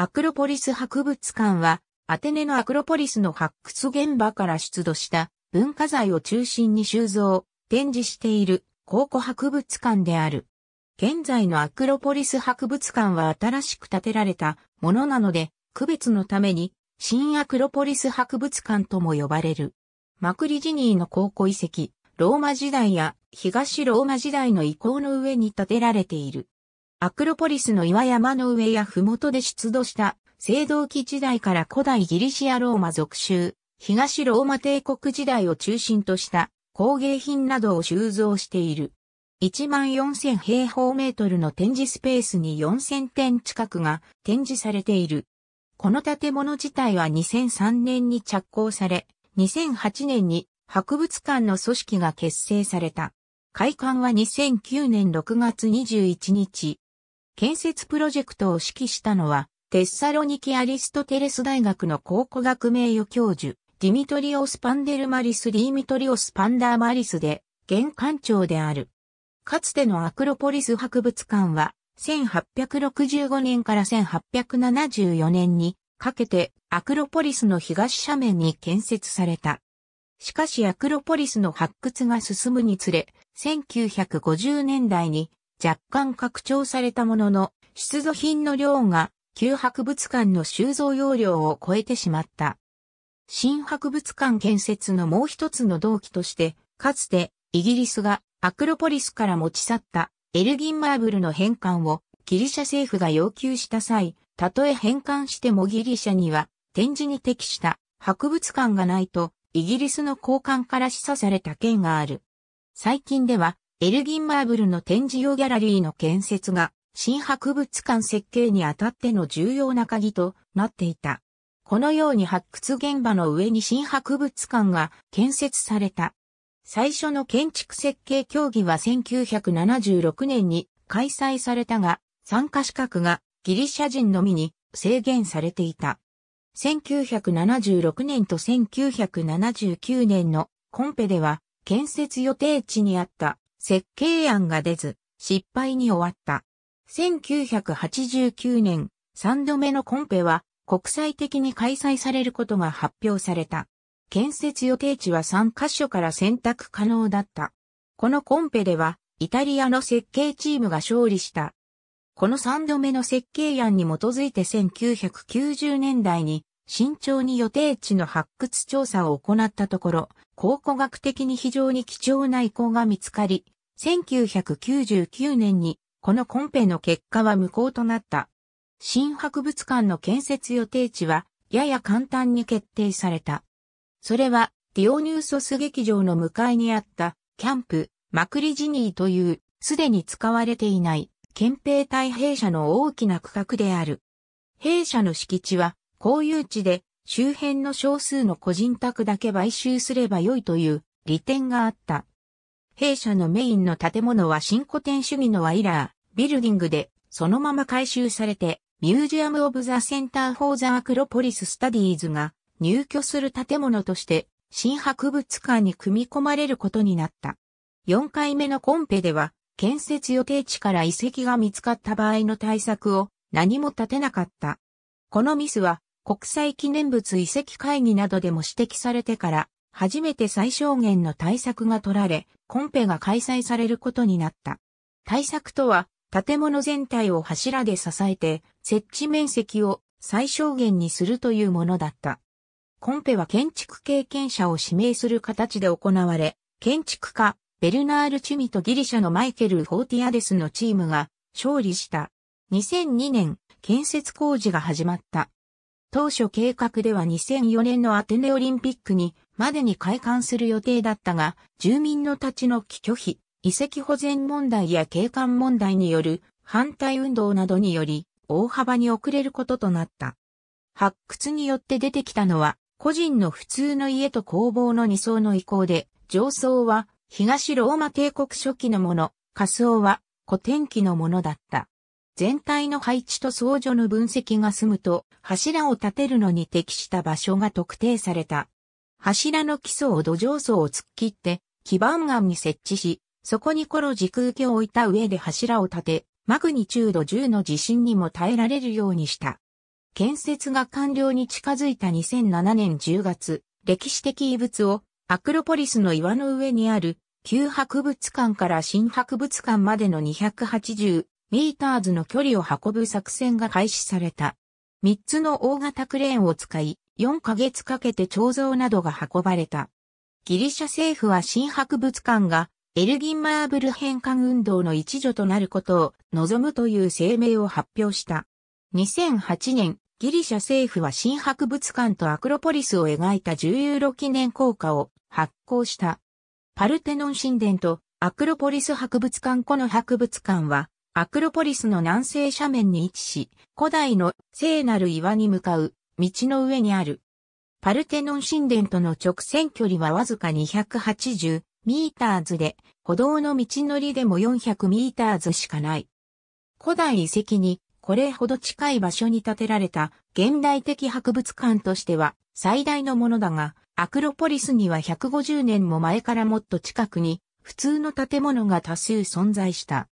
アクロポリス博物館は、アテネのアクロポリスの発掘現場から出土した文化財を中心に収蔵、展示している考古博物館である。現在のアクロポリス博物館は新しく建てられたものなので、区別のために新アクロポリス博物館とも呼ばれる。マクリジニーの考古遺跡、ローマ時代や東ローマ時代の遺構の上に建てられている。アクロポリスの岩山の上や麓で出土した青銅器時代から古代ギリシアローマ属州、東ローマ帝国時代を中心とした工芸品などを収蔵している。1万4000平方メートルの展示スペースに4000点近くが展示されている。この建物自体は2003年に着工され、2008年に博物館の組織が結成された。開館は2009年6月21日。建設プロジェクトを指揮したのは、テッサロニキアリストテレス大学の考古学名誉教授、ディミトリオス・パンデルマリス・ディミトリオス・パンダーマリスで、現館長である。かつてのアクロポリス博物館は、1865年から1874年にかけてアクロポリスの東斜面に建設された。しかしアクロポリスの発掘が進むにつれ、1950年代に若干拡張されたものの、出土品の量が旧博物館の収蔵容量を超えてしまった。新博物館建設のもう一つの動機として、かつてイギリスがアクロポリスから持ち去ったエルギンマーブルの返還をギリシャ政府が要求した際、たとえ返還してもギリシャには展示に適した博物館がないとイギリスの交換から示唆された件がある。最近ではエルギンマーブルの展示用ギャラリーの建設が新博物館設計にあたっての重要な鍵となっていた。このように発掘現場の上に新博物館が建設された。最初の建築設計協議は1976年に開催されたが、参加資格がギリシャ人のみに制限されていた。1976年と1979年のコンペでは建設予定地にあった設計案が出ず失敗に終わった。1989年3度目のコンペは国際的に開催されることが発表された。建設予定地は3カ所から選択可能だった。このコンペでは、イタリアの設計チームが勝利した。この3度目の設計案に基づいて1990年代に慎重に予定地の発掘調査を行ったところ、考古学的に非常に貴重な遺構が見つかり、1999年にこのコンペの結果は無効となった。新博物館の建設予定地はやや簡単に決定された。それは、ディオニューソス劇場の向かいにあった、キャンプ、マクリジニーという、すでに使われていない、憲兵隊兵舎の大きな区画である。兵舎の敷地は、公有地で、周辺の少数の個人宅だけ買収すればよいという利点があった。兵舎のメインの建物は新古典主義の Weiler Building で、そのまま改修されて、 Museum of the Center for the Acropolis Studies が入居する建物として新博物館に組み込まれることになった。4回目のコンペでは建設予定地から遺跡が見つかった場合の対策を何も立てなかった。このミスは国際記念物遺跡会議などでも指摘されてから初めて最小限の対策が取られ、コンペが開催されることになった。対策とは建物全体を柱で支えて設置面積を最小限にするというものだった。コンペは建築経験者を指名する形で行われ、建築家、ベルナール・チュミとギリシャのマイケル・フォーティアデスのチームが勝利した。2002年、建設工事が始まった。当初計画では2004年のアテネオリンピックにまでに開館する予定だったが、住民の立ち退き拒否、遺跡保全問題や景観問題による反対運動などにより大幅に遅れることとなった。発掘によって出てきたのは個人の普通の家と工房の二層の移行で、上層は東ローマ帝国初期のもの、下層は古典期のものだった。全体の配置と相乗の分析が済むと、柱を立てるのに適した場所が特定された。柱の基礎を土壌層を突っ切って、基盤岩に設置し、そこにコロ軸受けを置いた上で柱を立て、マグニチュード10の地震にも耐えられるようにした。建設が完了に近づいた2007年10月、歴史的遺物をアクロポリスの岩の上にある旧博物館から新博物館までの280ミーターズの距離を運ぶ作戦が開始された。3つの大型クレーンを使い、4ヶ月かけて彫像などが運ばれた。ギリシャ政府は新博物館がエルギンマーブル返還運動の一助となることを望むという声明を発表した。2008年、ギリシャ政府は新博物館とアクロポリスを描いた重ユーロ記念硬貨を発行した。パルテノン神殿とアクロポリス博物館この博物館は、アクロポリスの南西斜面に位置し、古代の聖なる岩に向かう道の上にある。パルテノン神殿との直線距離はわずか280ミーターズで、歩道の道のりでも400ミーターズしかない。古代遺跡にこれほど近い場所に建てられた現代的博物館としては最大のものだが、アクロポリスには150年も前からもっと近くに普通の建物が多数存在した。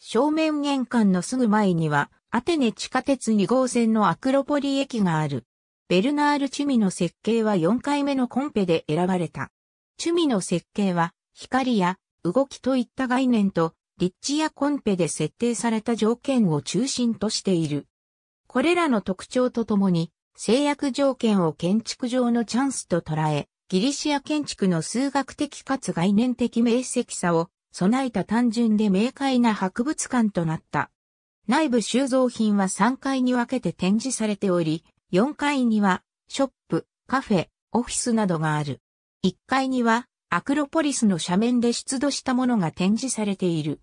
正面玄関のすぐ前にはアテネ地下鉄2号線のアクロポリ駅がある。ベルナール・チュミの設計は4回目のコンペで選ばれた。チュミの設計は光や動きといった概念と立地やコンペで設定された条件を中心としている。これらの特徴とともに、制約条件を建築上のチャンスと捉え、ギリシア建築の数学的かつ概念的明晰さを備えた単純で明快な博物館となった。内部収蔵品は3階に分けて展示されており、4階にはショップ、カフェ、オフィスなどがある。1階にはアクロポリスの斜面で出土したものが展示されている。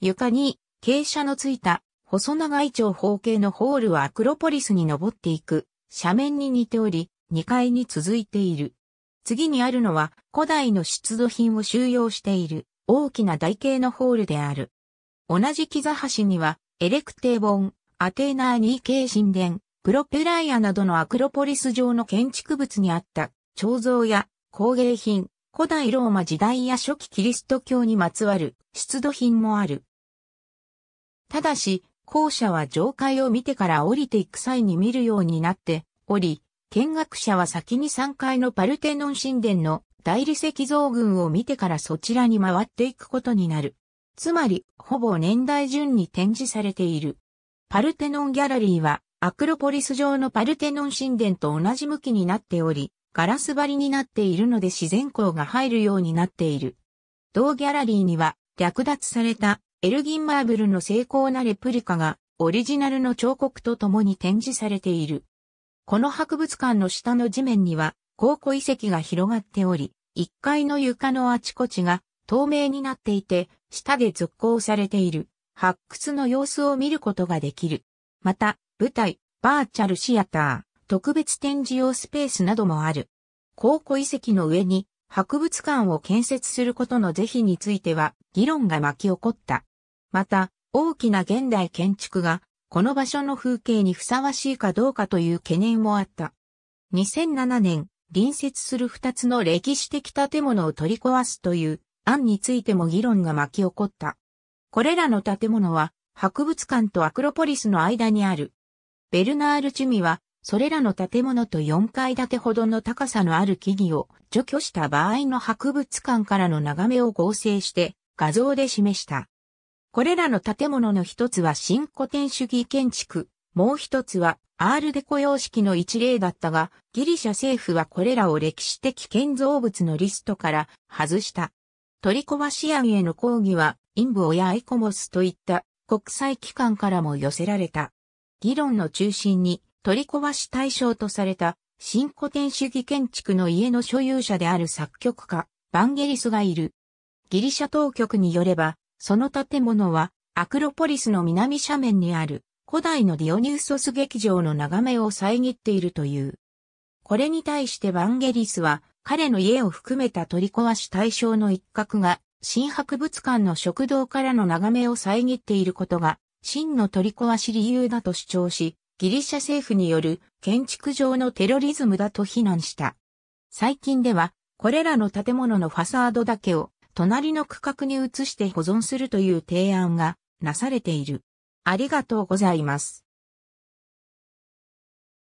床に傾斜のついた細長い長方形のホールはアクロポリスに登っていく斜面に似ており2階に続いている。次にあるのは古代の出土品を収容している大きな台形のホールである。同じ木座橋にはエレクテーボン、アテーナーニー系神殿、プロペライアなどのアクロポリス上の建築物にあった彫像や工芸品、古代ローマ時代や初期キリスト教にまつわる出土品もある。ただし、校舎は上階を見てから降りていく際に見るようになっており、見学者は先に3階のパルテノン神殿の大理石像群を見てからそちらに回っていくことになる。つまり、ほぼ年代順に展示されている。パルテノンギャラリーは、アクロポリス上のパルテノン神殿と同じ向きになっており、ガラス張りになっているので自然光が入るようになっている。同ギャラリーには、略奪されたエルギンマーブルの精巧なレプリカがオリジナルの彫刻と共に展示されている。この博物館の下の地面には考古遺跡が広がっており、1階の床のあちこちが透明になっていて、下で続行されている発掘の様子を見ることができる。また、舞台、バーチャルシアター、特別展示用スペースなどもある。考古遺跡の上に博物館を建設することの是非については議論が巻き起こった。また、大きな現代建築が、この場所の風景にふさわしいかどうかという懸念もあった。2007年、隣接する二つの歴史的建物を取り壊すという案についても議論が巻き起こった。これらの建物は、博物館とアクロポリスの間にある。ベルナール・チュミは、それらの建物と4階建てほどの高さのある木々を除去した場合の博物館からの眺めを合成して画像で示した。これらの建物の一つは新古典主義建築、もう一つはアールデコ様式の一例だったが、ギリシャ政府はこれらを歴史的建造物のリストから外した。トリコワシアンへの抗議は、インブオやアイコモスといった国際機関からも寄せられた。議論の中心に取り壊し対象とされた新古典主義建築の家の所有者である作曲家、バンゲリスがいる。ギリシャ当局によれば、その建物はアクロポリスの南斜面にある古代のディオニューソス劇場の眺めを遮っているという。これに対してバンゲリスは彼の家を含めた取り壊し対象の一角が新博物館の食堂からの眺めを遮っていることが真の取り壊し理由だと主張し、ギリシャ政府による建築上のテロリズムだと非難した。最近ではこれらの建物のファサードだけを隣の区画に移して保存するという提案がなされている。ありがとうございます。